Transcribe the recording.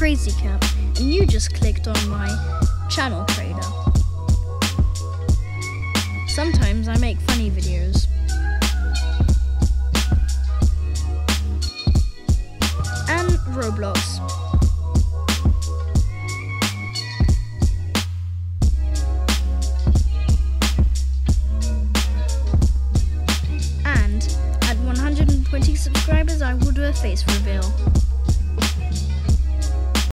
Crazy Cat and you just clicked on my channel creator. Sometimes I make funny videos. And Roblox. And at 120 subscribers I will do a face reveal.